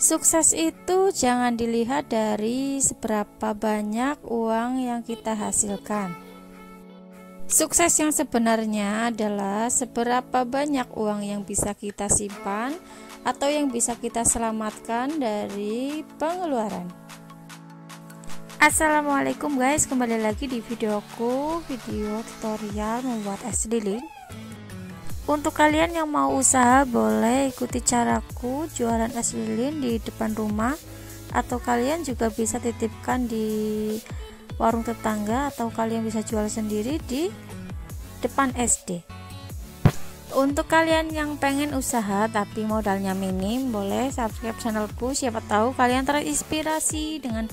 Sukses itu jangan dilihat dari seberapa banyak uang yang kita hasilkan. Sukses yang sebenarnya adalah seberapa banyak uang yang bisa kita simpan atau yang bisa kita selamatkan dari pengeluaran. Assalamualaikum guys, kembali lagi di videoku, video tutorial membuat es lilin. Untuk kalian yang mau usaha boleh ikuti caraku jualan es lilin di depan rumah atau kalian juga bisa titipkan di warung tetangga atau kalian bisa jual sendiri di depan SD. Untuk kalian yang pengen usaha tapi modalnya minim, boleh subscribe channelku. Siapa tahu kalian terinspirasi dengan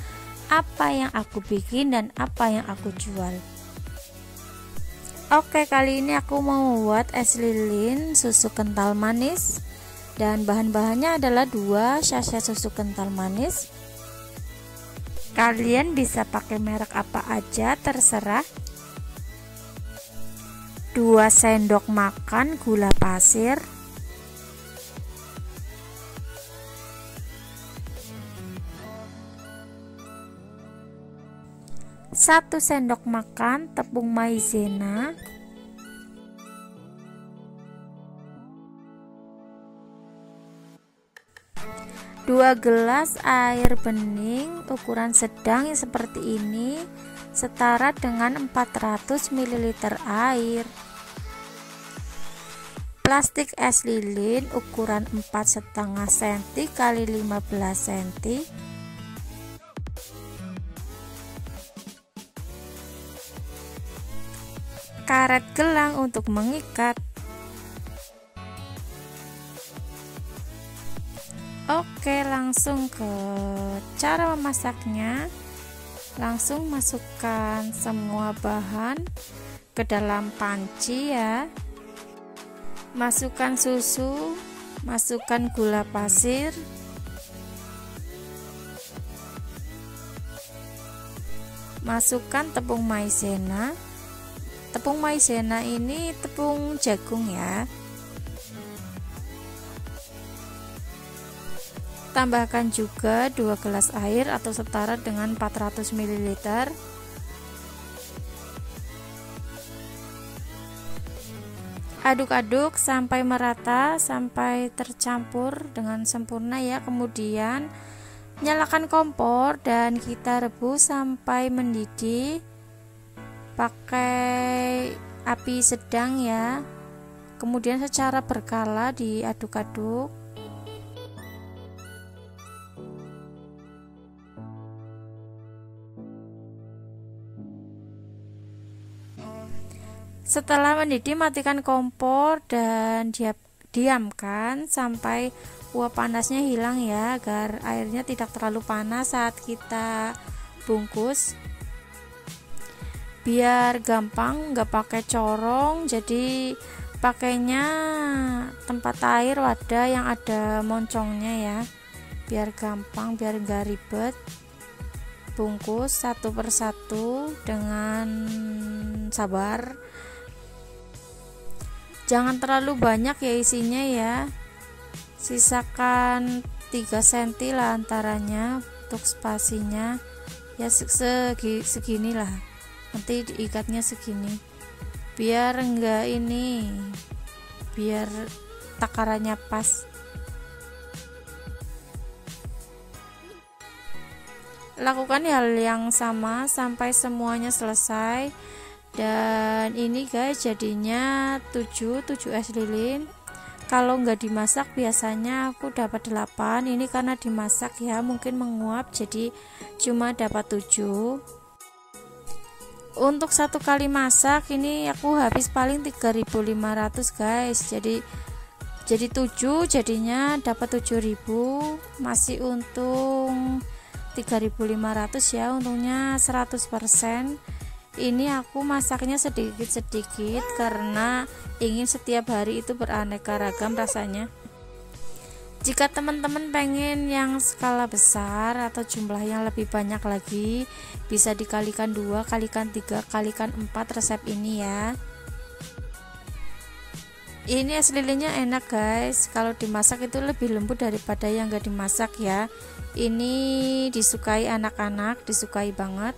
apa yang aku bikin dan apa yang aku jual. Oke kali ini aku mau buat es lilin susu kental manis. Dan bahan-bahannya adalah dua sachet susu kental manis. Kalian bisa pakai merek apa aja terserah. 2 sendok makan gula pasir 1 sendok makan tepung maizena. Dua gelas air bening ukuran sedang yang seperti ini setara dengan 400 ml air. Plastik es lilin ukuran 4,5 cm kali 15 cm karet gelang untuk mengikat. Oke, langsung ke cara memasaknya. Langsung masukkan semua bahan ke dalam panci ya. Masukkan susu, masukkan gula pasir, masukkan tepung maizena tepung maizena ini tepung jagung ya. Tambahkan juga 2 gelas air atau setara dengan 400 ml aduk-aduk sampai merata sampai tercampur dengan sempurna ya. Kemudian nyalakan kompor dan kita rebus sampai mendidih pakai api sedang ya. Kemudian secara berkala diaduk-aduk. Setelah mendidih matikan kompor dan diamkan sampai uap panasnya hilang ya agar airnya tidak terlalu panas saat kita bungkus biar gampang nggak pakai corong jadi pakainya tempat air wadah yang ada moncongnya ya. Biar gampang biar nggak ribet. Bungkus satu persatu dengan sabar. Jangan terlalu banyak ya isinya ya. Sisakan 3 cm lah antaranya untuk spasinya. Ya segi segini lah nanti diikatnya segini. Biar enggak ini. Biar takarannya pas. Lakukan hal yang sama sampai semuanya selesai. Dan ini guys jadinya 7 7 es lilin. Kalau nggak dimasak biasanya aku dapat 8 ini karena dimasak ya mungkin menguap jadi cuma dapat 7 untuk satu kali masak ini aku habis paling 3500 guys. Jadi jadi 7 jadinya dapat 7000 masih untung 3500 ya untungnya 100% ini aku masaknya sedikit-sedikit karena ingin setiap hari itu beraneka ragam rasanya jika teman-teman pengen yang skala besar atau jumlah yang lebih banyak lagi bisa dikalikan dua kalikan tiga kalikan empat resep ini ya. Ini es lilinnya enak guys. Kalau dimasak itu lebih lembut daripada yang gak dimasak ya. Ini disukai anak-anak disukai banget